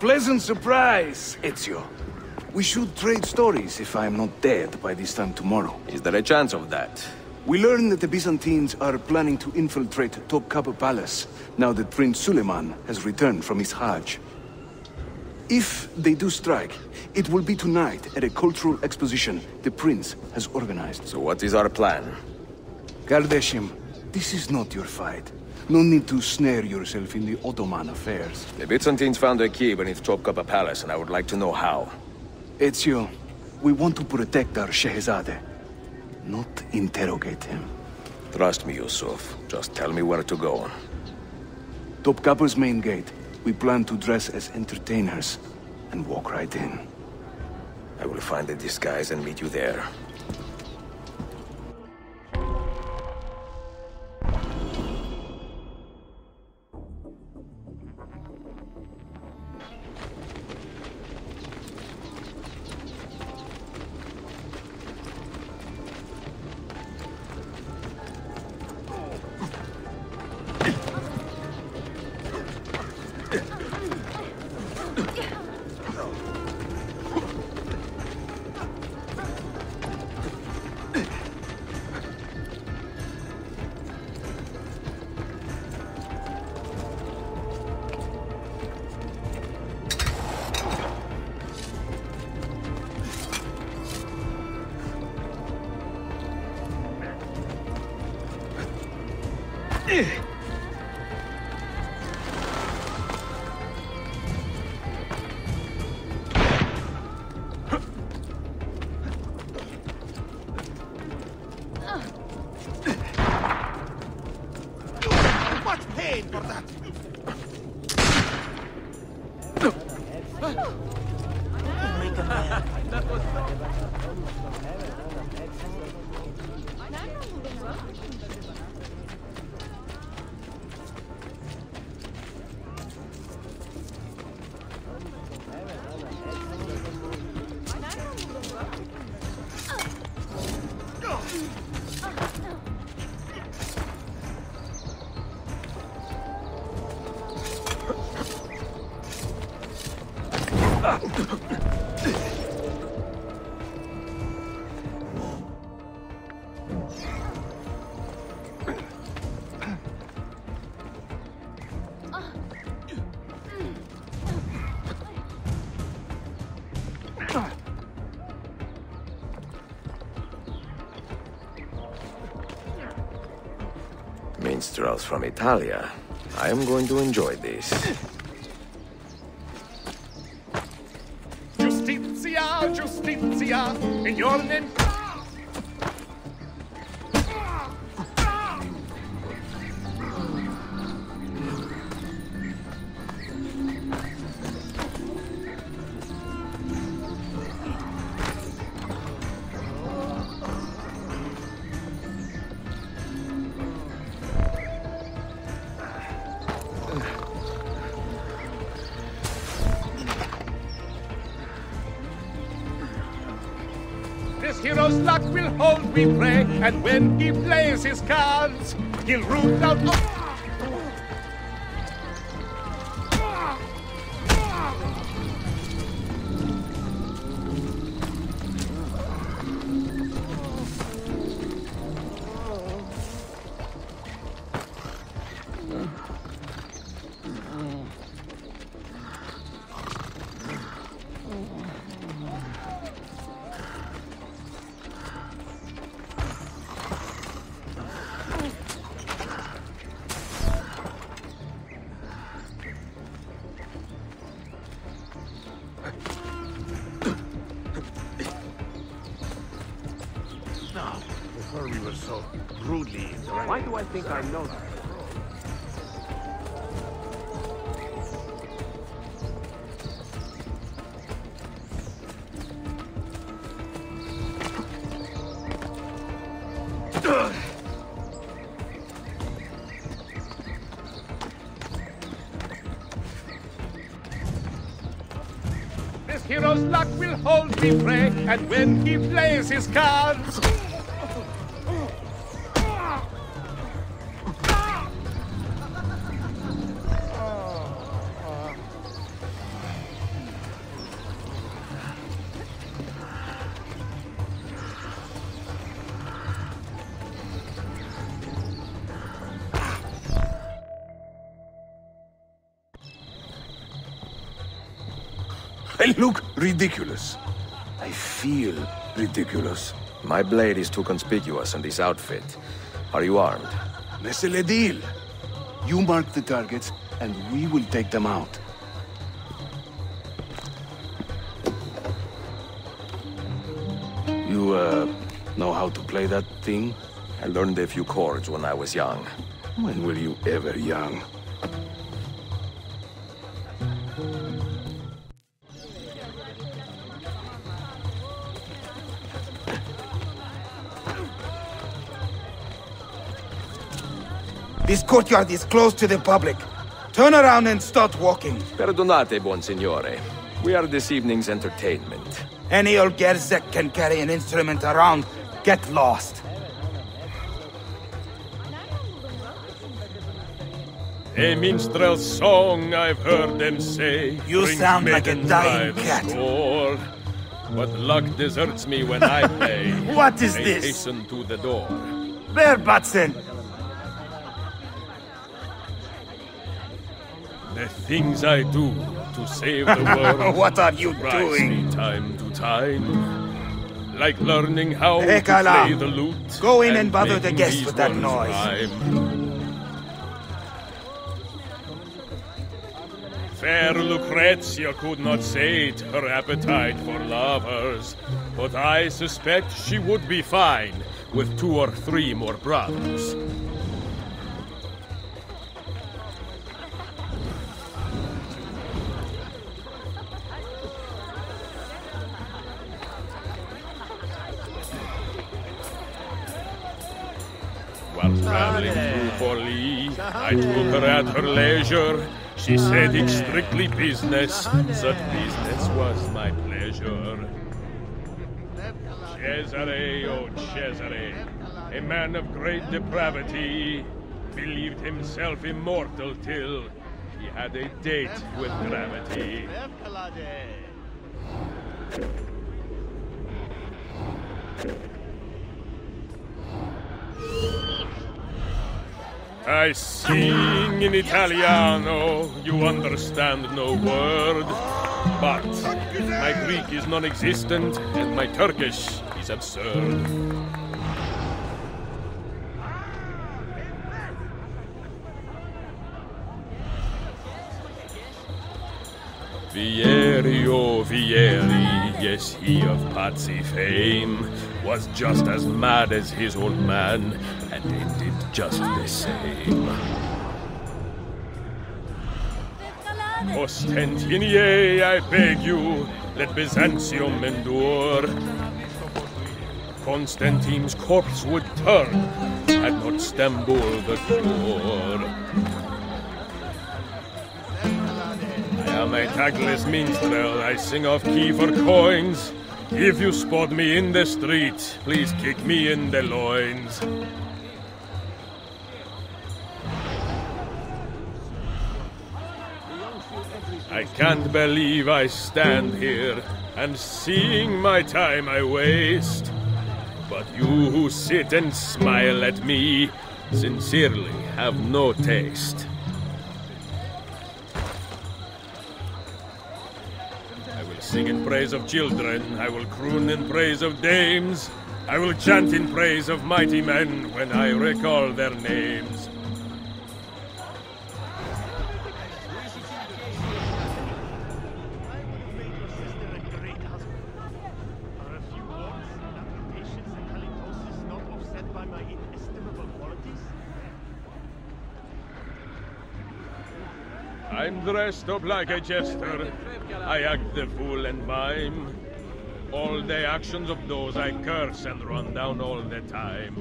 pleasant surprise, Ezio. We should trade stories if I am not dead by this time tomorrow. Is there a chance of that? We learn that the Byzantines are planning to infiltrate Topkapi Palace, now that Prince Suleiman has returned from his Hajj. If they do strike, it will be tonight at a cultural exposition the Prince has organized. So what is our plan? Kardashim, this is not your fight. No need to snare yourself in the Ottoman affairs. The Byzantines found a key beneath Topkapi Palace, and I would like to know how. Ezio, we want to protect our Shehzade, not interrogate him. Trust me, Yusuf. Just tell me where to go. Topkapi's main gate. We plan to dress as entertainers and walk right in. I will find a disguise and meet you there. Much Minstrels from Italia. I am going to enjoy this. Justizia, Justizia, in your name. This hero's luck will hold, we pray, and when he plays his cards, he'll root out. he play and when he plays his cards. I look ridiculous. I feel ridiculous. My blade is too conspicuous in this outfit. Are you armed? C'est le deal. You mark the targets, and we will take them out. You, uh, know how to play that thing? I learned a few chords when I was young. When were you ever young? This courtyard is closed to the public. Turn around and start walking. Perdonate, buon signore. We are this evening's entertainment. Any old Gerzek can carry an instrument around. Get lost. A minstrel's song, I've heard them say. You sound like a dying cat. score. But luck deserts me when I play. What is They this? hasten to the door. Bear The things I do to save the world. What are you doing? me time to time. Like learning how Ekala, to play the lute. go in and bother the guests with that noise. rhyme. Fair Lucrezia could not sate her appetite for lovers, but I suspect she would be fine with two or three more brothers. Traveling through Forli, I took her at her leisure. She said it's strictly business, such business was my pleasure. Cesare, oh Cesare, a man of great depravity, believed himself immortal till he had a date with gravity. I sing in Italiano, you understand no word. But my Greek is non existent and my Turkish is absurd. Vieri, oh Vieri, yes, he of Pazzi fame, was just as mad as his old man, and ended just the same. Ostentinier, I beg you, let Byzantium endure. Constantine's corpse would turn, had not Stamboul the cure. I am a tagless minstrel, I sing off key for coins. If you spot me in the street, please kick me in the loins. I can't believe I stand here and seeing my time I waste. But you who sit and smile at me sincerely have no taste. Sing in praise of children, I will croon in praise of dames, I will chant in praise of mighty men when I recall their names. Dressed up like a jester. I act the fool and mime. All the actions of those I curse and run down all the time.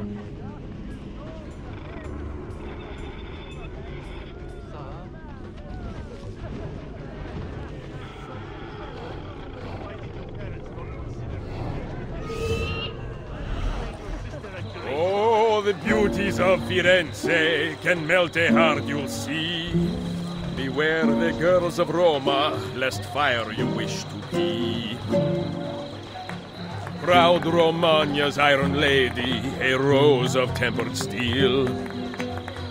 Oh, the beauties of Firenze can melt a heart, you'll see. Beware the girls of Roma, lest fire you wish to be. Proud Romagna's Iron Lady, a rose of tempered steel,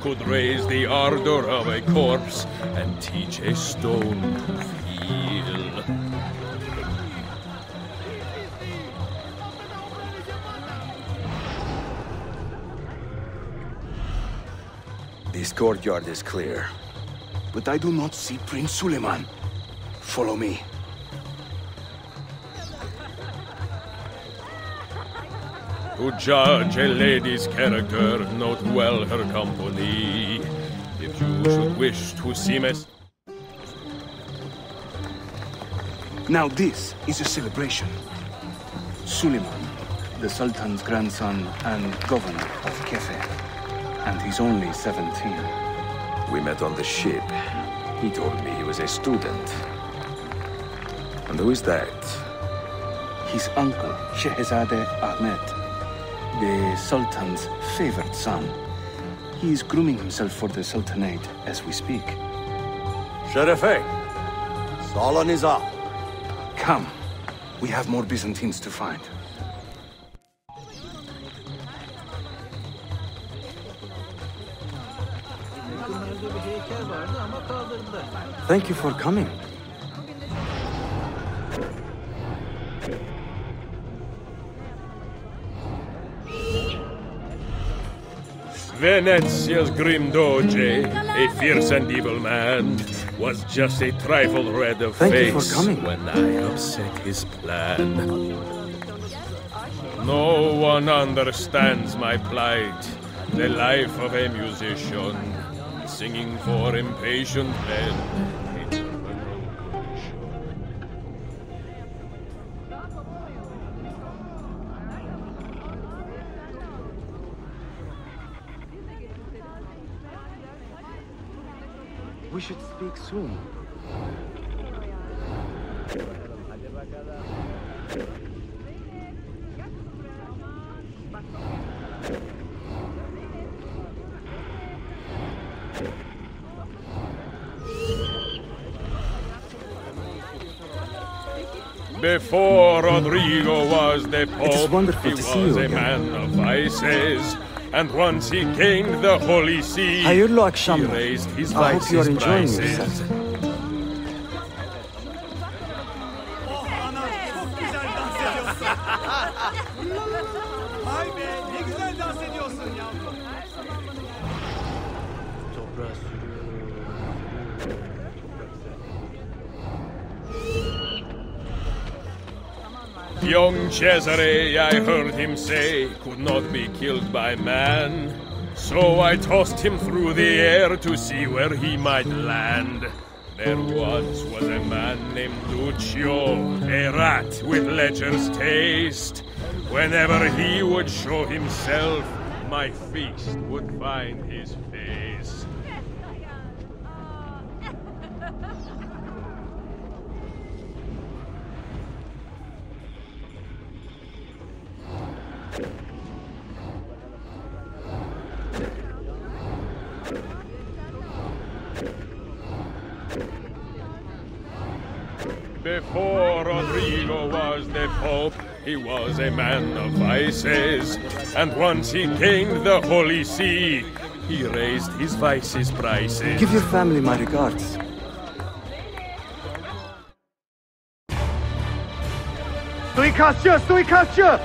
could raise the ardor of a corpse and teach a stone to feel. This courtyard is clear. But I do not see Prince Suleiman. Follow me. To judge a lady's character, note well her company. If you should wish to see me. Now this is a celebration. Suleiman, the Sultan's grandson and governor of Kefe. And he's only 17. We met on the ship. He told me he was a student. And who is that? His uncle, Shehzade Ahmed, the Sultan's favored son. He is grooming himself for the Sultanate as we speak. Sherife, Salon is up. Come. We have more Byzantines to find. Thank you for coming. Venezia's grim doge, a fierce and evil man, was just a trifle red of Thank face coming. when I upset his plan. No one understands my plight, the life of a musician, singing for impatient men. Speak soon. Before Rodrigo was the Pope, he was a man of vices. And once he gained the Holy See, Hayırlı he raised his I hope you are enjoying prices. yourself. Young Cesare, I heard him say, could not be killed by man. So I tossed him through the air to see where he might land. There once was a man named Lucio, a rat with lecher's taste. Whenever he would show himself, my feast would find his Before Rodrigo was the Pope, he was a man of vices. And once he gained the Holy See, he raised his vices prices. Give your family my regards. Suikastçı, suikastçı!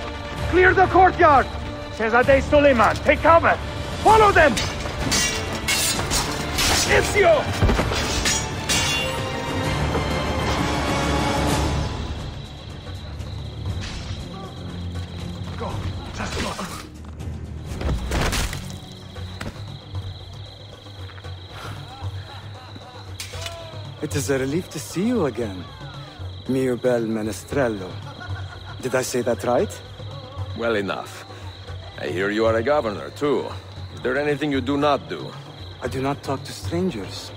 Clear the courtyard! Shehzade Suleiman, take cover! Follow them! Ezio! It is a relief to see you again. Mio bel menestrello. Did I say that right? Well enough. I hear you are a governor, too. Is there anything you do not do? I do not talk to strangers.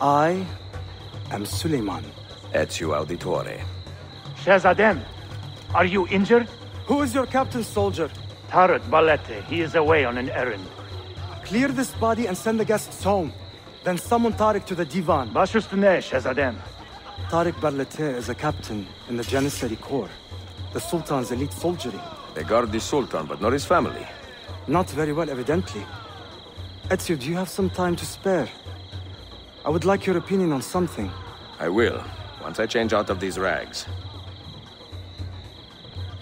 I am Suleiman. Ezio Auditore. Shehzadem, are you injured? Who is your captain, soldier? Tarik Barleti, he is away on an errand. Clear this body and send the guests home. Then summon Tarik to the divan. Baş üstüne Shehzadem. Tarik Barleti is a captain in the Janissary Corps, the Sultan's elite soldiery. They guard the Sultan, but not his family. Not very well, evidently. Ezio, do you have some time to spare? I would like your opinion on something. I will, once I change out of these rags.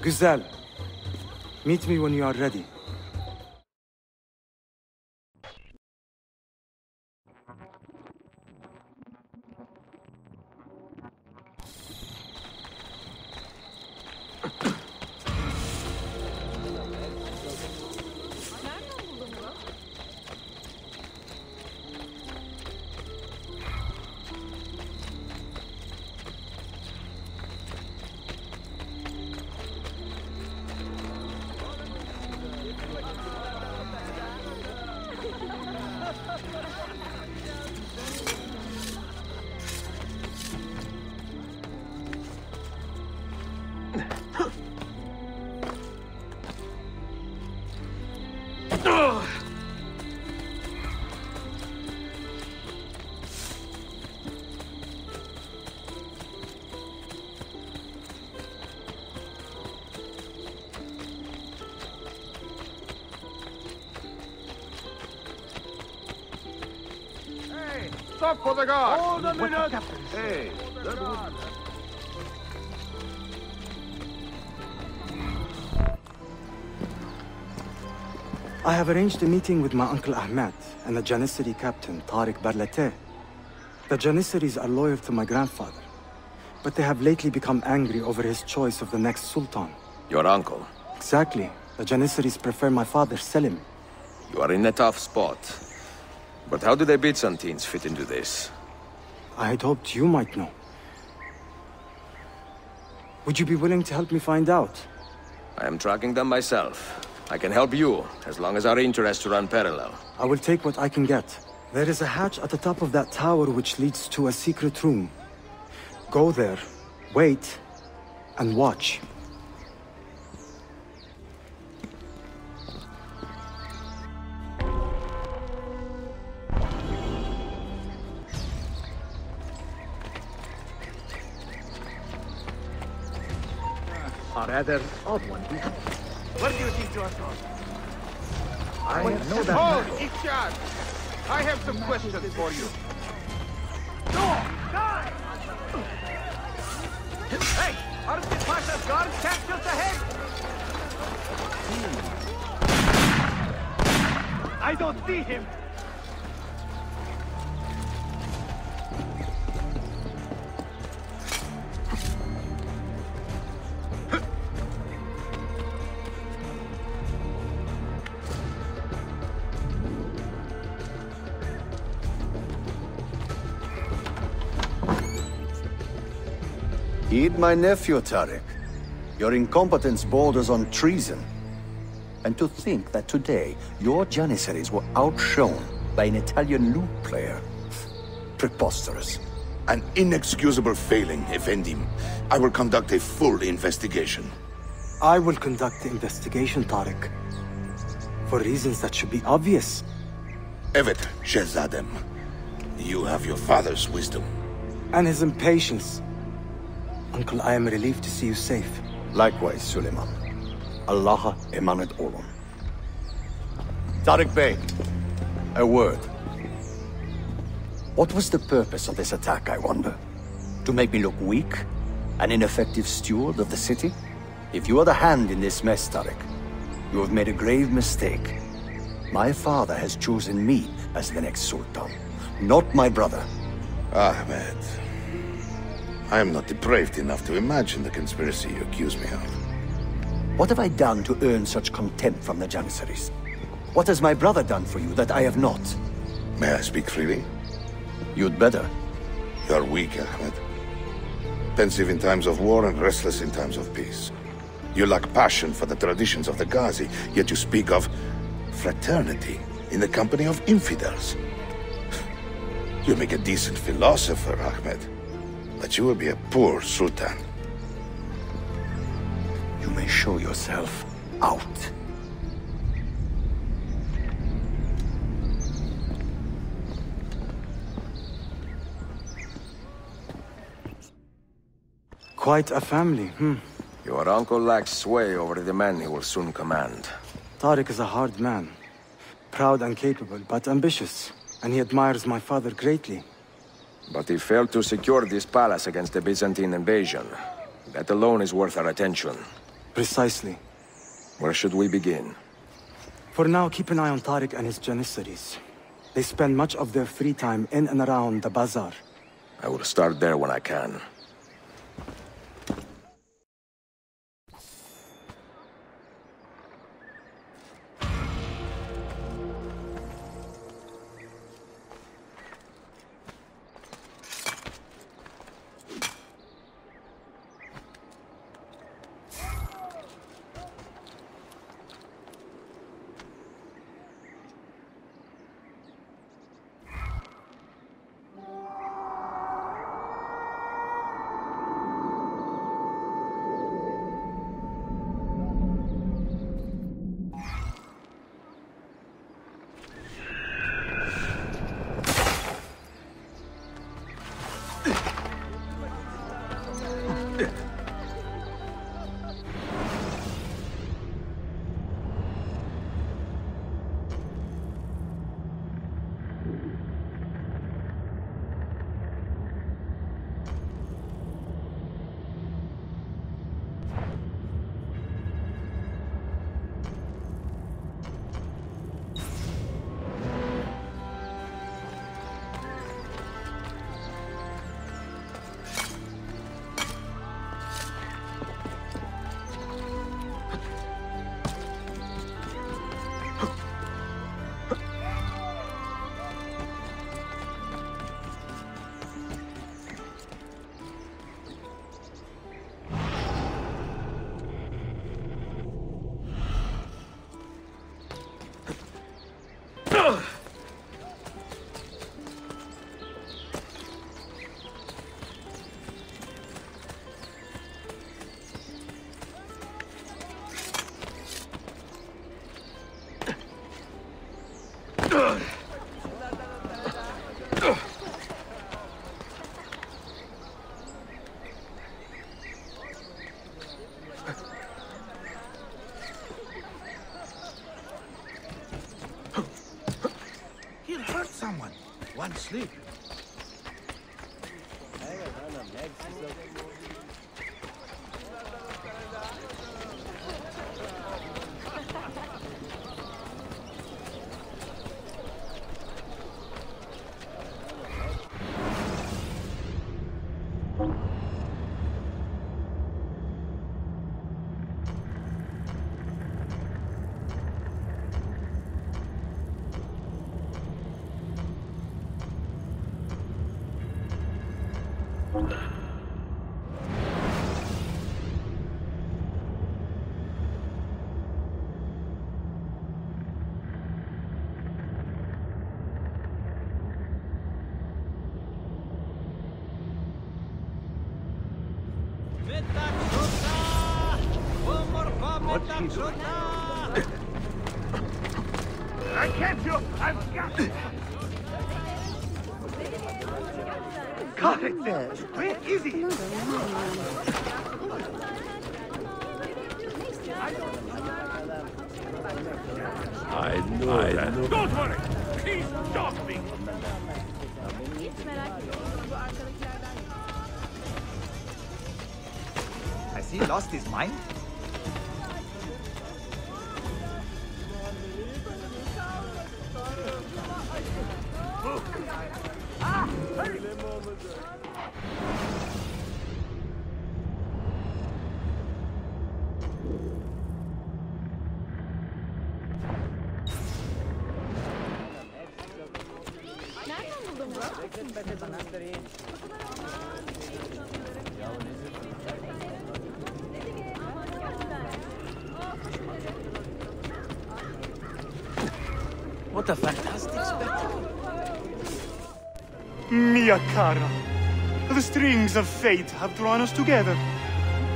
Güzel. Meet me when you are ready. Stop for the guard! Hold a minute! Hey, I have arranged a meeting with my uncle Ahmed and the Janissary captain, Tarik Barleti. The Janissaries are loyal to my grandfather, but they have lately become angry over his choice of the next sultan. Your uncle. Exactly. The Janissaries prefer my father, Selim. You are in a tough spot. But how do the Byzantines fit into this? I had hoped you might know. Would you be willing to help me find out? I am tracking them myself. I can help you, as long as our interests run parallel. I will take what I can get. There is a hatch at the top of that tower which leads to a secret room. Go there, wait, and watch. Rather odd one. Where do you think you are from? I know that. Hold, Ikshad! I have some questions for you. No! Die! Hey! Arctic Pasha's guard captures ahead! I don't see him! Heed my nephew, Tarik. Your incompetence borders on treason. And to think that today, your Janissaries were outshone by an Italian lute player. Preposterous. An inexcusable failing, Effendim. I will conduct a full investigation. I will conduct the investigation, Tarik. For reasons that should be obvious. Evet, Shehzadem. You have your father's wisdom. And his impatience. Uncle, I am relieved to see you safe. Likewise, Suleiman. Allah emanat olun. Tarik Bey, a word. What was the purpose of this attack, I wonder? To make me look weak? An ineffective steward of the city? If you are the hand in this mess, Tarik, you have made a grave mistake. My father has chosen me as the next Sultan, not my brother. Ahmed. I am not depraved enough to imagine the conspiracy you accuse me of. What have I done to earn such contempt from the Janissaries? What has my brother done for you that I have not? May I speak freely? You'd better. You are weak, Ahmed. Pensive in times of war and restless in times of peace. You lack passion for the traditions of the Ghazi, yet you speak of fraternity in the company of infidels. You make a decent philosopher, Ahmed, but you will be a poor sultan. You may show yourself out. Quite a family, hmm. Your uncle lacks sway over the men he will soon command. Tarik is a hard man. Proud and capable, but ambitious. And he admires my father greatly. But he failed to secure this palace against the Byzantine invasion. That alone is worth our attention. Precisely. Where should we begin? For now, keep an eye on Tarik and his Janissaries. They spend much of their free time in and around the bazaar. I will start there when I can. Got it there! Quick, easy! I know that. Don't worry! Please stop me! Has he lost his mind? Mia the strings of fate have drawn us together.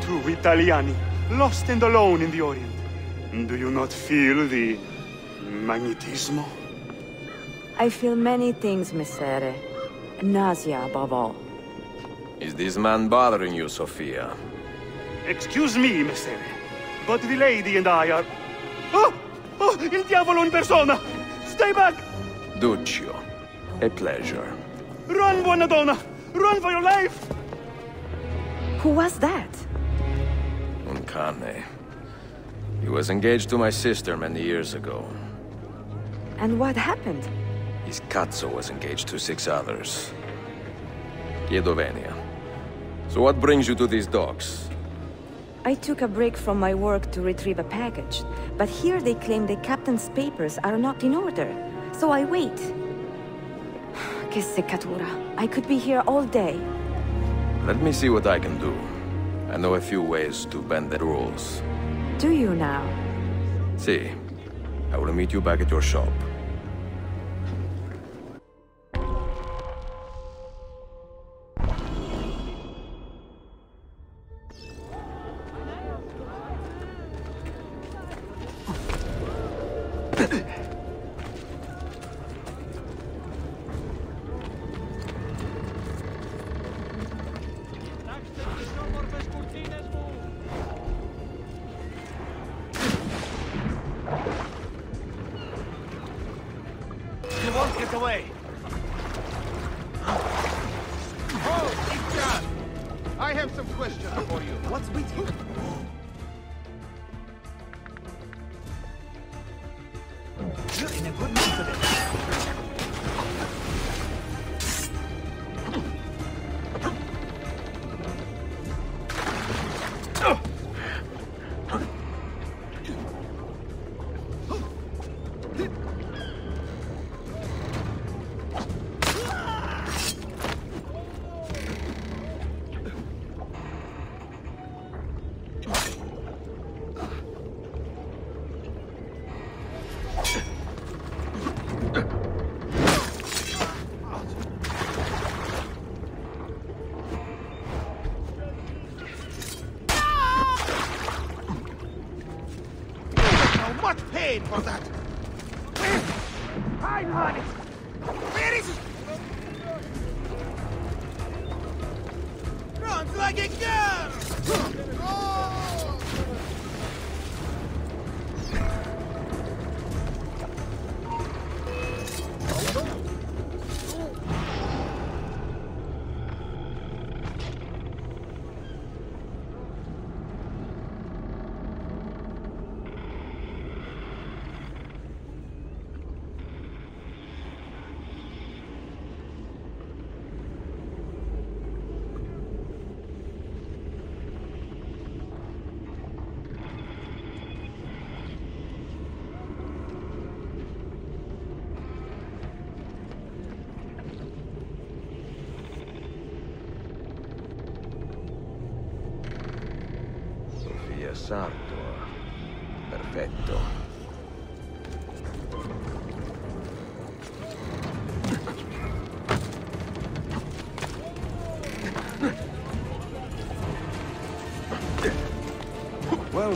Two Italiani, lost and alone in the Orient. Do you not feel the magnetismo? I feel many things, Messere. Nausea above all. Is this man bothering you, Sofia? Excuse me, Messere, but the lady and I are... Oh! Oh, il diavolo in persona! Stay back! Duccio. A pleasure. Run, buona donna! Run for your life! Who was that? Un cane. He was engaged to my sister many years ago. And what happened? His cazzo was engaged to six others. Chiedovenia. So what brings you to these docks? I took a break from my work to retrieve a package, but here they claim the captain's papers are not in order, so I wait. I could be here all day. Let me see what I can do. I know a few ways to bend the rules. Do you now? See, I will meet you back at your shop.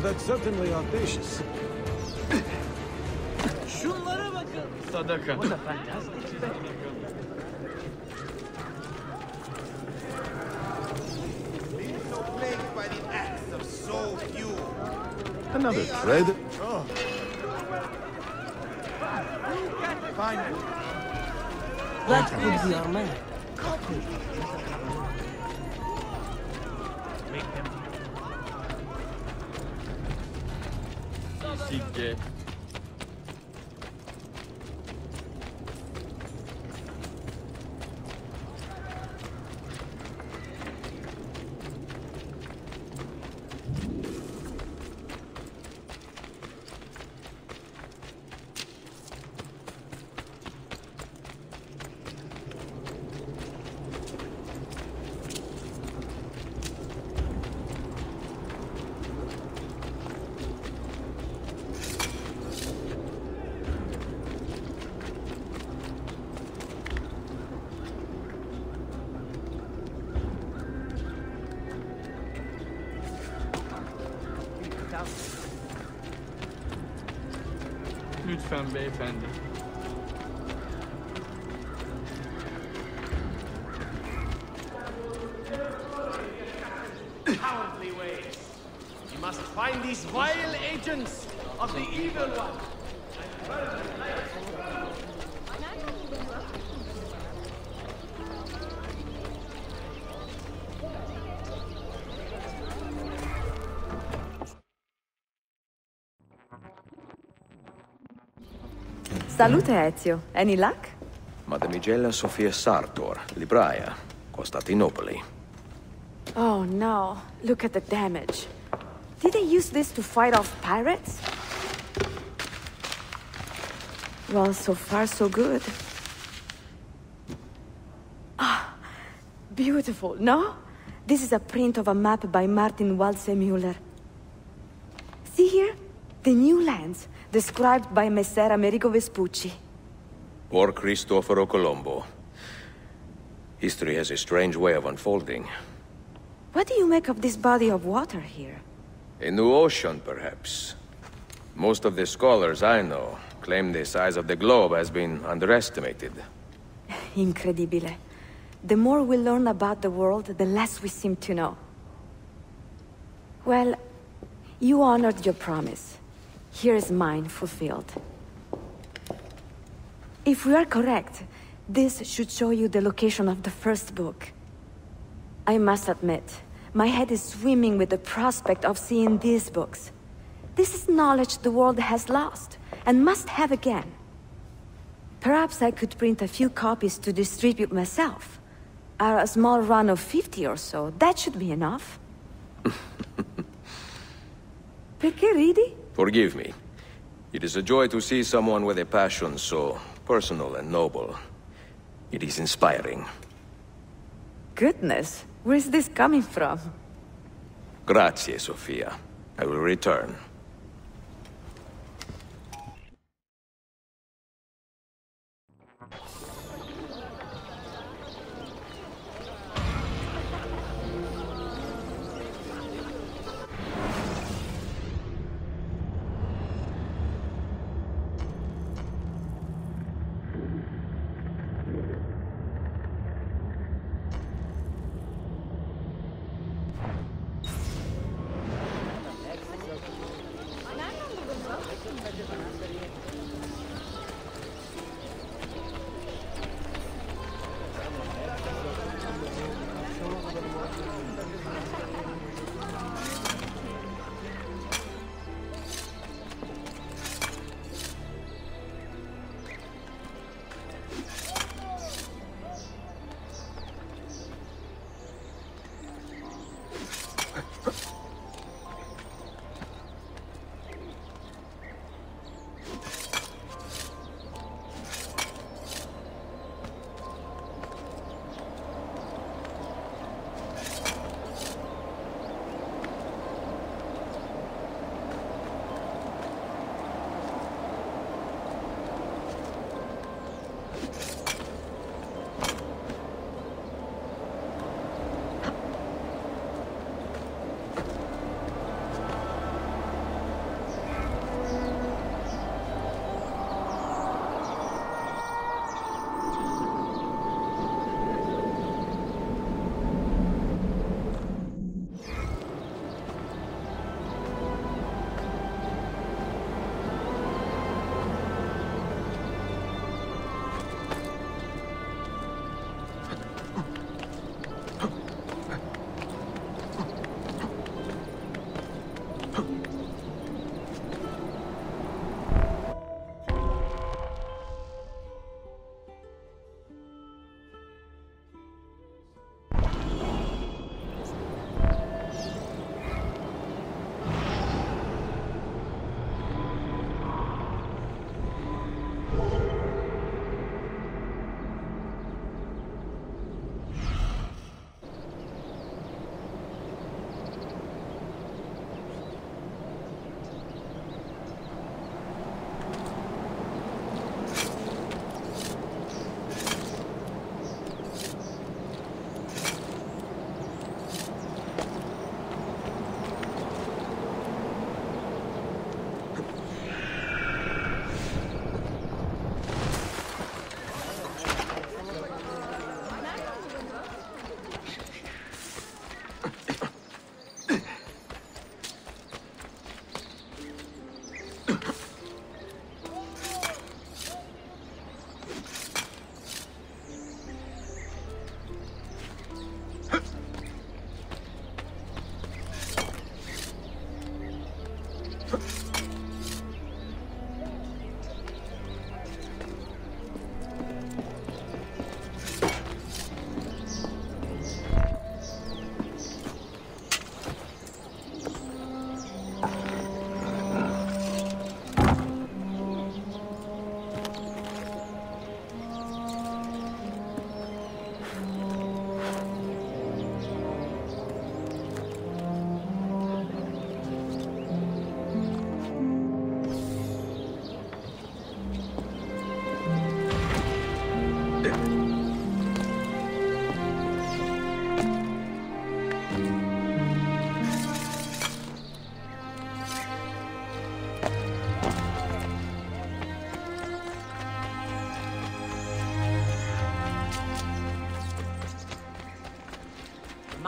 That's certainly audacious. Şunlara bakın. Sadaka. What a fantastic spectacle. So plagued by the acts of so few. Another thread? Oh. Finally. That could be our man. Lütfen beyefendi. Cowardly ways. You must find these vile agents of the evil one. Salute, Ezio. Any luck? Mademoiselle Sofia Sartor, libraia, Costantinopoli. Oh no, look at the damage. Did they use this to fight off pirates? Well, so far so good. Ah, beautiful, no? This is a print of a map by Martin Waldseemüller. The new lands, described by Messer Amerigo Vespucci. Or Cristoforo Colombo. History has a strange way of unfolding. What do you make of this body of water here? A new ocean, perhaps. Most of the scholars I know claim the size of the globe has been underestimated. Incredibile. The more we learn about the world, the less we seem to know. Well, you honored your promise. Here is mine fulfilled. If we are correct, this should show you the location of the first book. I must admit, my head is swimming with the prospect of seeing these books. This is knowledge the world has lost, and must have again. Perhaps I could print a few copies to distribute myself. A small run of 50 or so, that should be enough. Perché ridi? Forgive me. It is a joy to see someone with a passion so personal and noble. It is inspiring. Goodness, where is this coming from? Grazie, Sofia. I will return.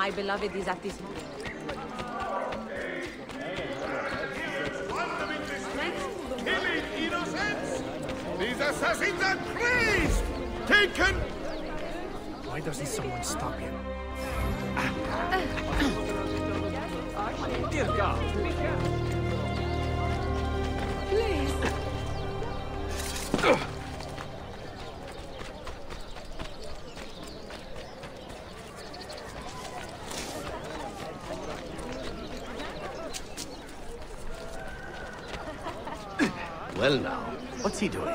My beloved is at this moment. he doing?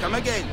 Come again.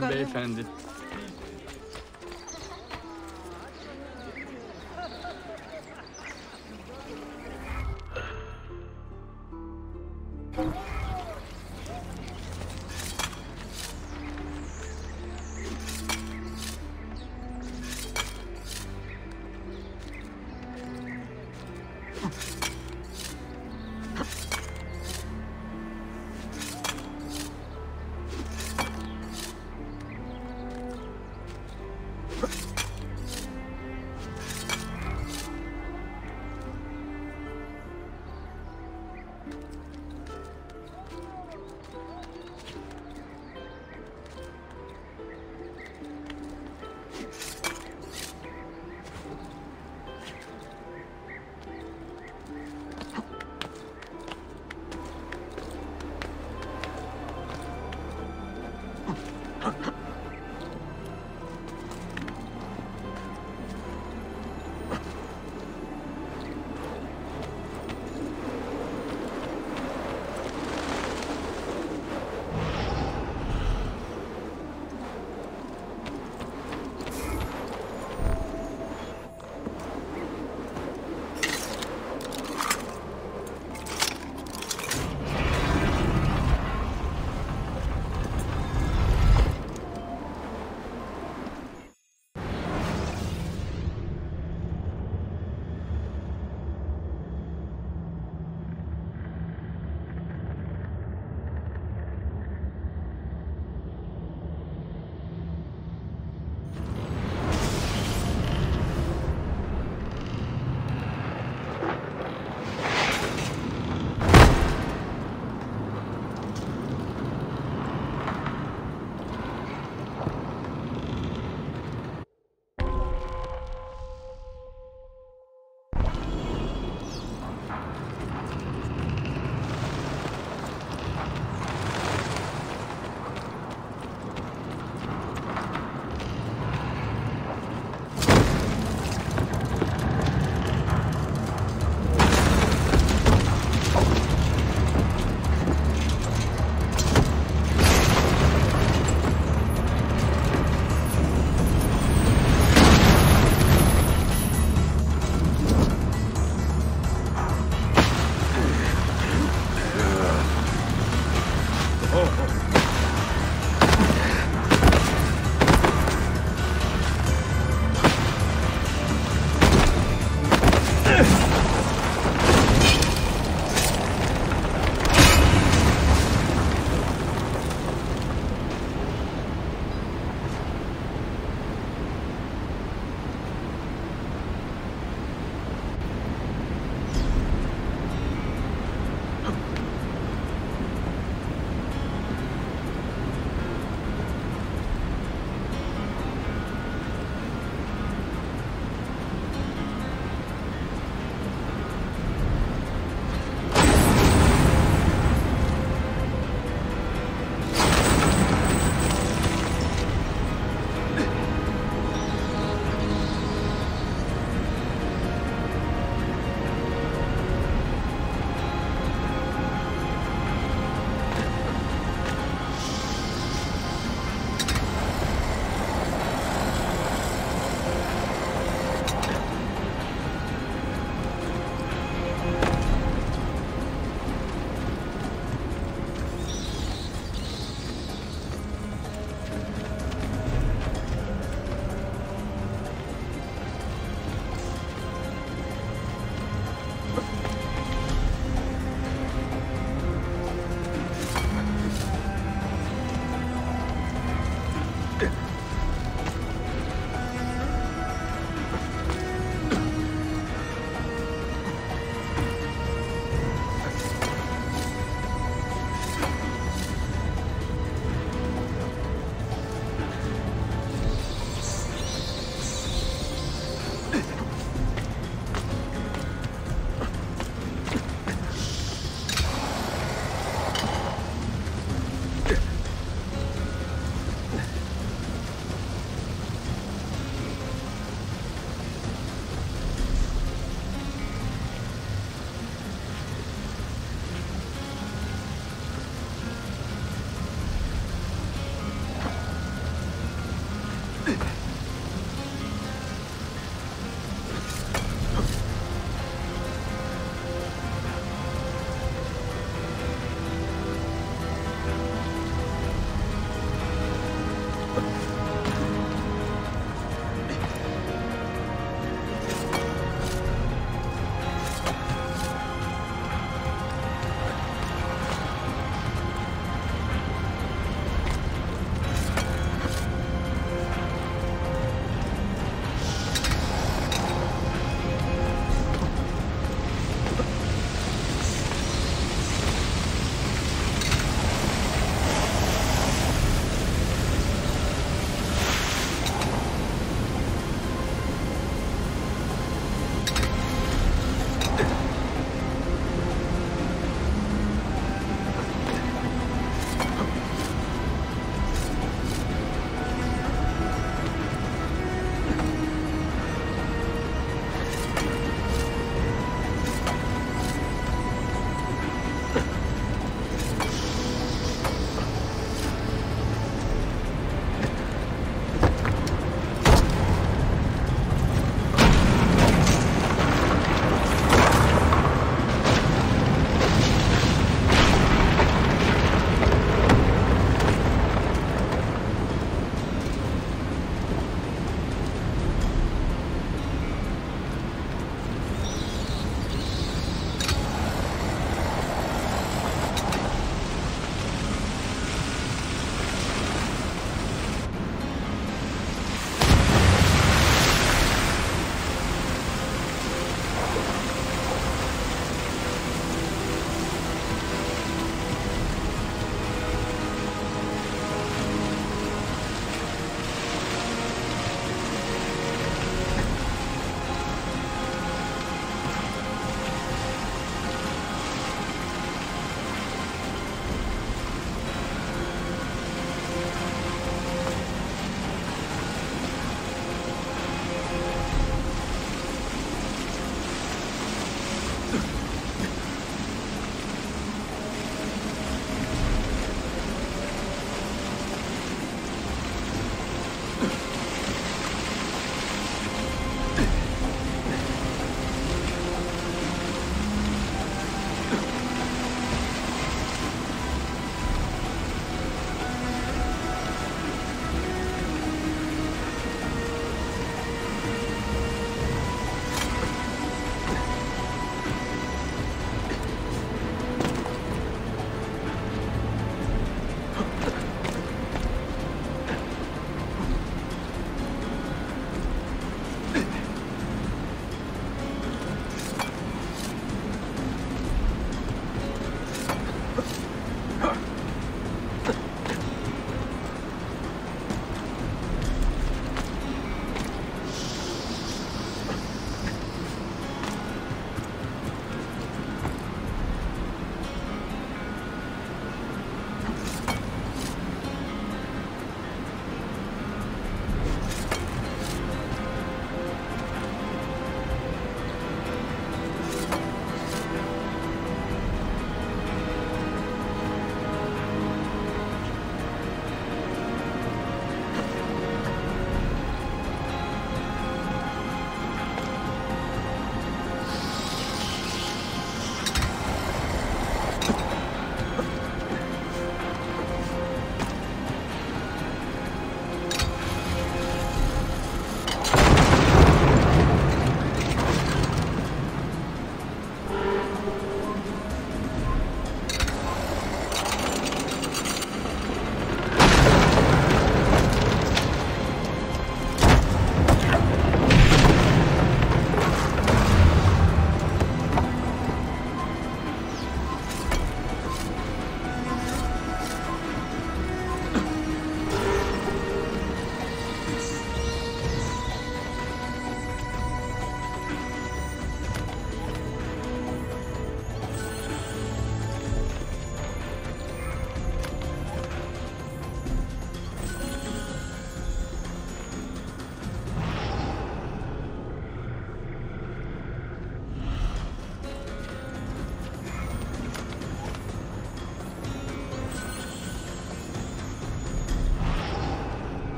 No. Lütfen Ganem. beyefendi.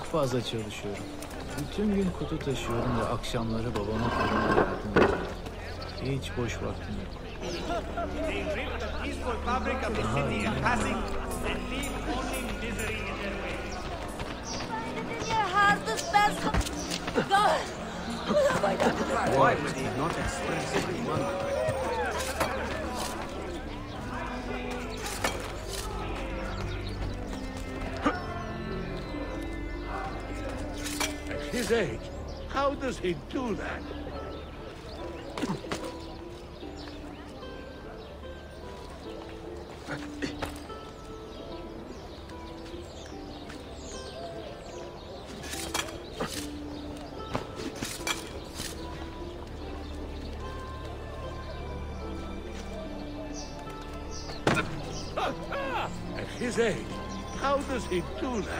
Çok fazla çalışıyorum. Bütün gün kutu taşıyorum ve akşamları babama kuruma yardım ediyorum. Hiç boş vaktim yok. They rip the peaceful fabric does he do that? At his age, how does he do that?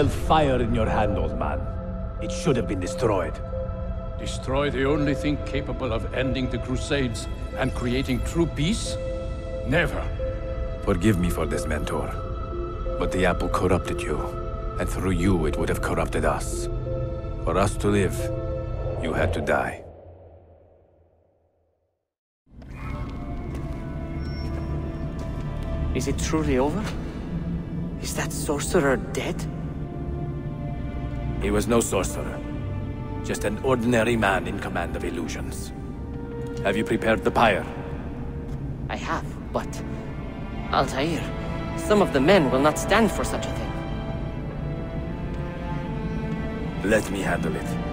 Held fire in your hand, old man. It should have been destroyed. Destroy the only thing capable of ending the Crusades and creating true peace? Never. Forgive me for this, Mentor. But the apple corrupted you, and through you it would have corrupted us. For us to live, you had to die. Is it truly over? Is that sorcerer dead? He was no sorcerer. Just an ordinary man in command of illusions. Have you prepared the pyre? I have, but... Altair, some of the men will not stand for such a thing. Let me handle it.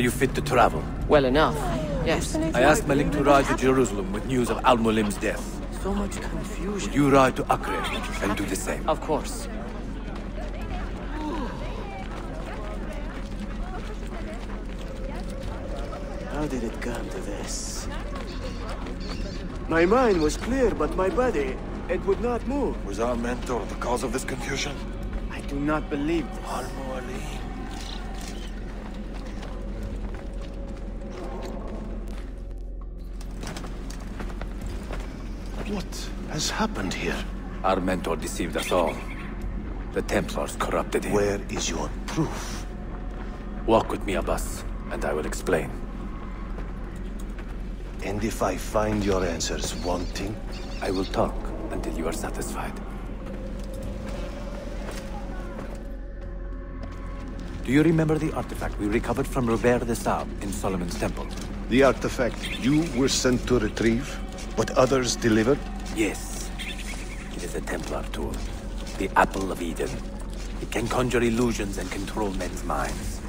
Are you fit to travel? Well enough, yes. I asked Malik to ride to Jerusalem with news of Al-Mualim's death. So much confusion. Would you ride to Acre and do the same? Of course. How did it come to this? My mind was clear, but my body, it would not move. Was our mentor the cause of this confusion? I do not believe this. What has happened here? Our mentor deceived us all. The Templars corrupted him. Where is your proof? Walk with me, Abbas, and I will explain. And if I find your answers wanting? I will talk until you are satisfied. Do you remember the artifact we recovered from Robert de Sablé in Solomon's temple? The artifact you were sent to retrieve, but others delivered? Yes. It is a Templar tool. The Apple of Eden. It can conjure illusions and control men's minds.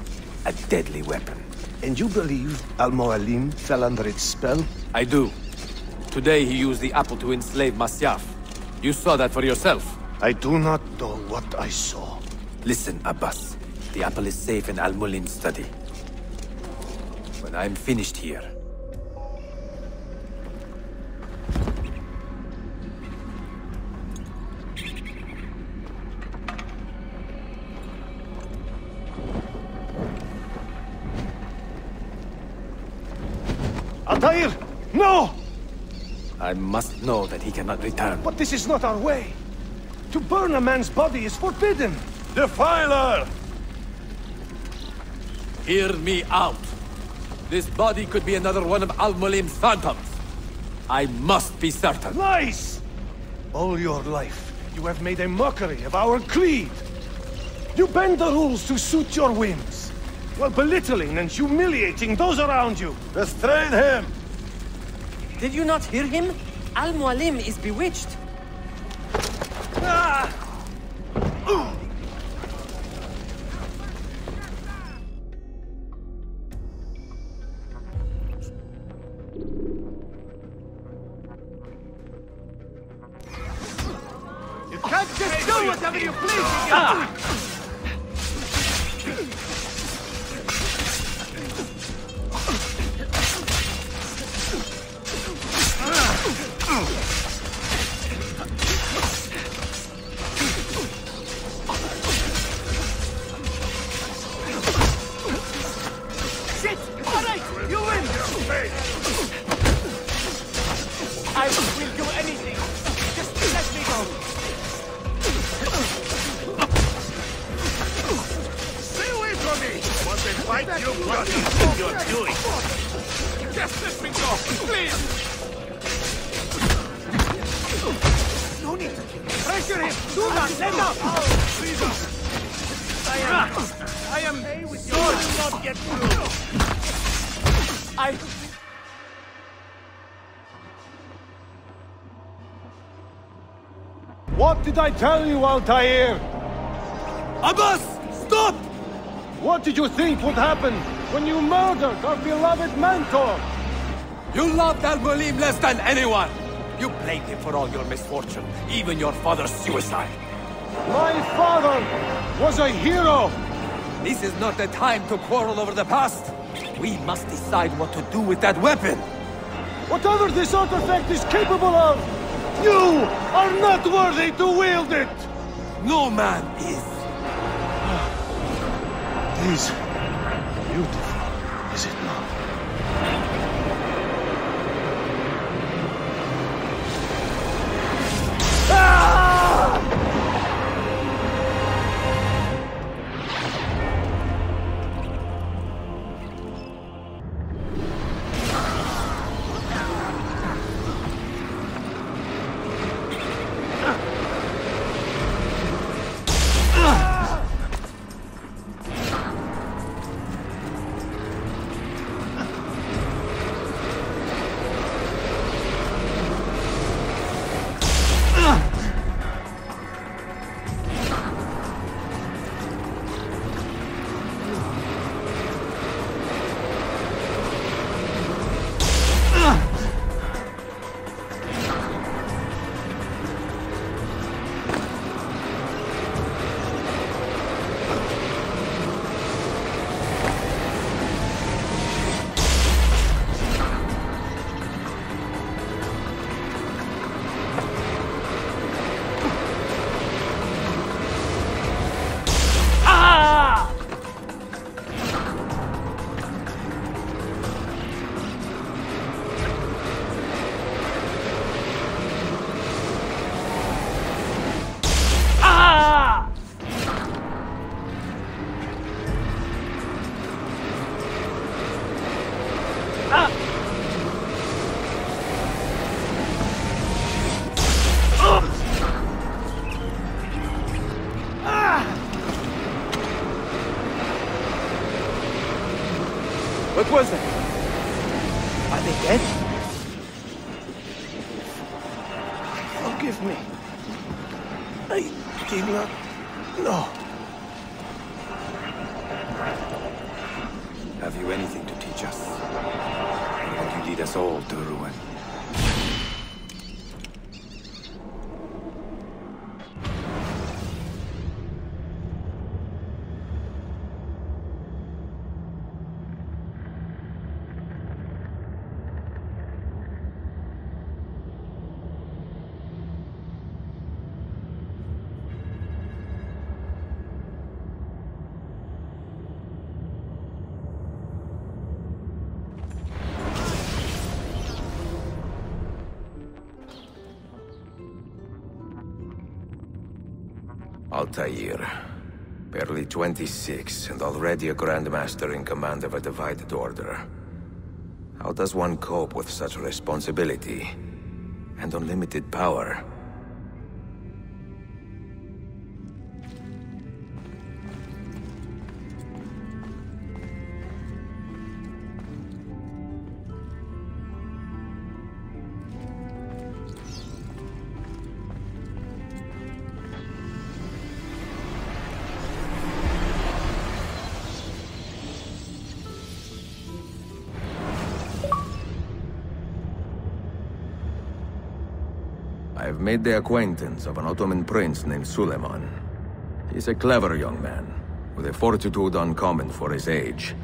A deadly weapon. And you believe Al-Mualim fell under its spell? I do. Today he used the apple to enslave Masyaf. You saw that for yourself. I do not know what I saw. Listen, Abbas. The apple is safe in Al-Mualim's study. When I'm finished here, I must know that he cannot return. But this is not our way. To burn a man's body is forbidden. Defiler! Hear me out. This body could be another one of Al-Mualim's phantoms. I must be certain. Lies! All your life, you have made a mockery of our creed. You bend the rules to suit your whims, while belittling and humiliating those around you. Restrain him! Did you not hear him? Al-Mualim is bewitched. Ah! You can't just do whatever you please! Shit! Did I tell you, Altair? Abbas! Stop! What did you think would happen when you murdered our beloved mentor? You loved Al-Mualim less than anyone! You blamed him for all your misfortune, even your father's suicide. My father was a hero! This is not the time to quarrel over the past. We must decide what to do with that weapon. Whatever this artifact is capable of, you are not worthy to wield it! No man is. Ah, it Altair. Barely 26, and already a Grandmaster in command of a divided order. How does one cope with such responsibility? And unlimited power? Made the acquaintance of an Ottoman prince named Suleiman. He's a clever young man, with a fortitude uncommon for his age.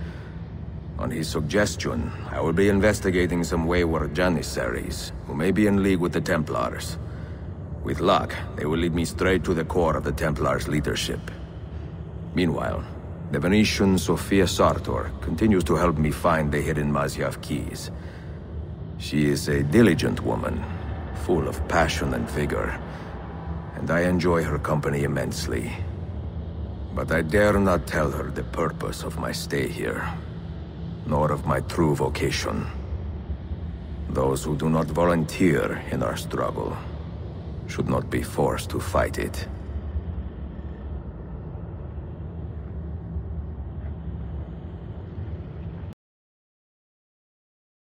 On his suggestion, I will be investigating some wayward Janissaries, who may be in league with the Templars. With luck, they will lead me straight to the core of the Templars' leadership. Meanwhile, the Venetian Sofia Sartor continues to help me find the hidden Masyaf keys. She is a diligent woman, full of passion and vigor, and I enjoy her company immensely. But I dare not tell her the purpose of my stay here, nor of my true vocation. Those who do not volunteer in our struggle should not be forced to fight it.